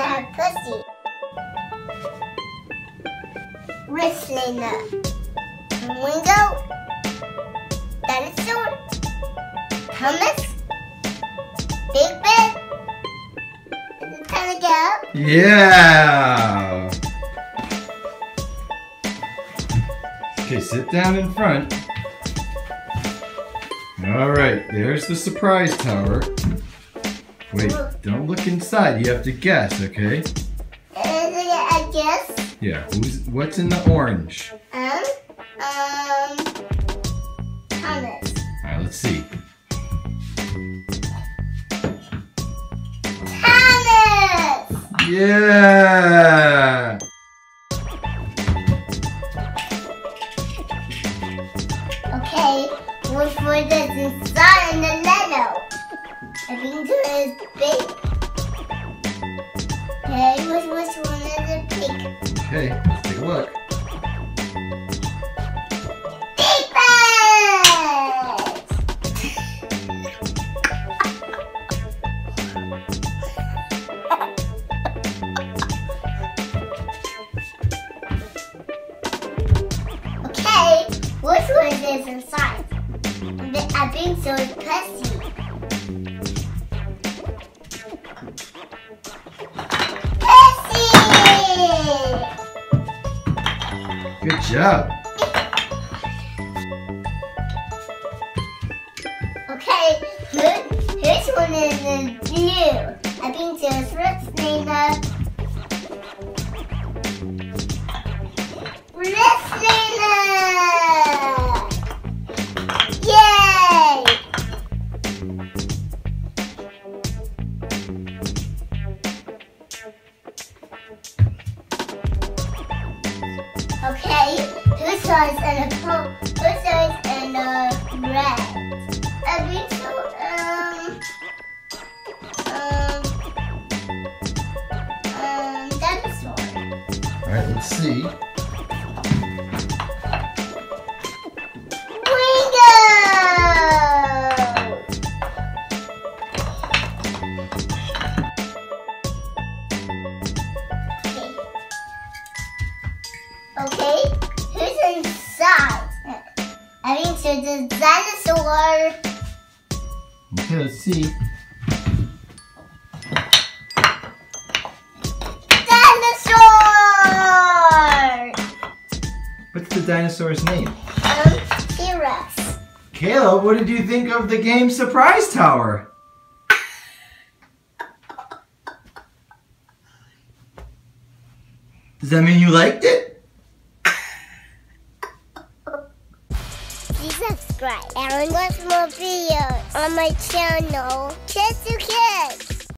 Have Percy. Wrestler. Wingo. Dinosaur. Thomas. Big Ben. Time to go? Yeah. Okay, sit down in front. All right, there's the surprise tower. Wait, don't look inside. You have to guess, okay? I guess. Yeah, who's what's in the orange? Um, um, Thomas. All right, let's see. Thomas! Yeah. Okay, which one is inside in the letter? I think it is big. Okay, which, which one is it big? Okay, let's take a look. Okay, which one is inside? I think so is Percy. Good job. Okay, who, which one is in blue? I think there's Wrestler. Wrestler! Size and a? Who size and a red? I think so. Um, um, um, dinosaur. All right, let's see. Okay, Think. The dinosaur. Okay, let's see. Dinosaur! What's the dinosaur's name? Um, T-Rex. Caleb, what did you think of the game Surprise Tower? Does that mean you liked it? Subscribe and watch more videos on my channel. Kids2Kids.